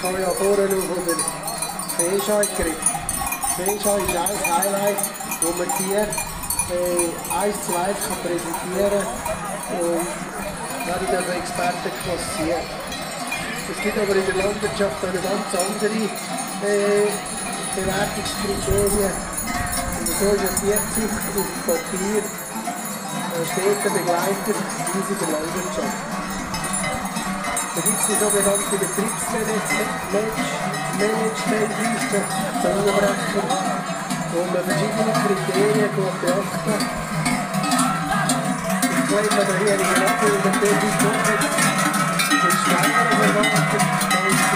kann ja vorne noch von der Fehlschei gekriegt. Fehlschei ist auch ein Highlight, wo man Tier äh, eins zu eins kann präsentieren und dann in der Expertenklasse ziehen. Es gibt aber in der Landwirtschaft eine ganz andere äh, Bewertungskriterien. Und so ist eine Tierzucht auf Papier ein steter Begleiter unserer Landwirtschaft. Da gibt es die sogenannte Betriebsmanagementliste, Zungenbrecher, wo man verschiedene Kriterien beachten Ich glaube, da hier in der Abbildung, der ist noch nicht schneller erwartet, da ist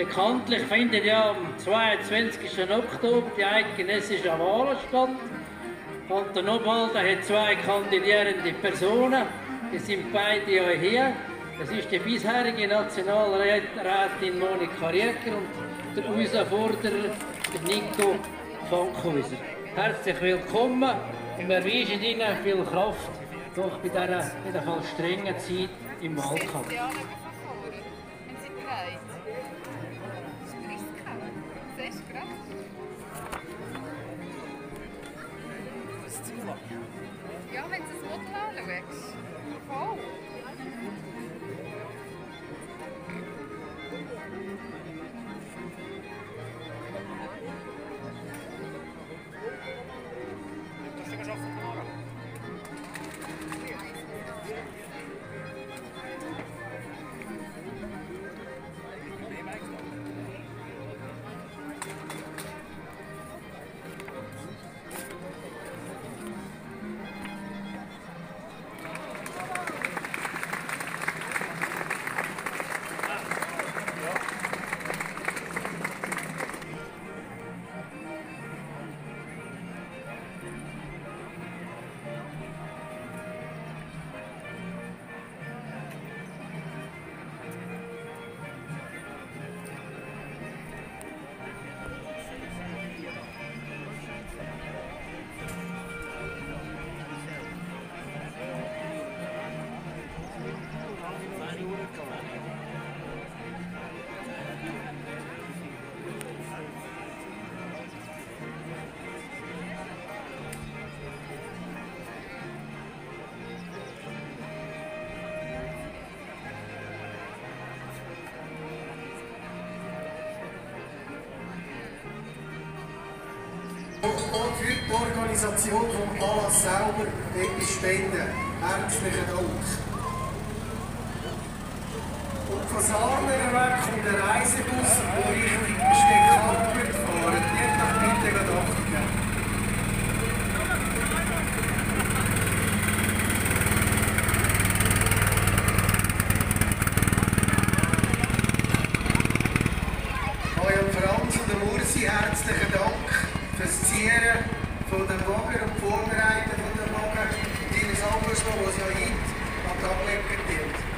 Bekanntlich findet ja am 22. Oktober die eidgenössische Wahl statt. Kanton Obwalden hat zwei kandidierende Personen. Die sind beide ja hier. Das ist die bisherige Nationalrätin Monika Rieker und der Herausforderer Nico Fankhäuser. Herzlich willkommen und wir wünschen Ihnen viel Kraft doch bei dieser, in der Fall strengen Zeit im Wahlkampf. Ja, wenn du das Model anschaust. Voll. Die Organisation vom Anlass selber etwas spenden. Herzlichen Dank. Und von Sarnerweg kommt der Reisebus, der Richtung Steckampert fahren. Nicht nach bitte achten. Euer Franz und der Ursi, herzlichen Dank fürs Zieren von dem Boger und vorbereitet von dem die in das Engagement, das ja heute am Tag wird.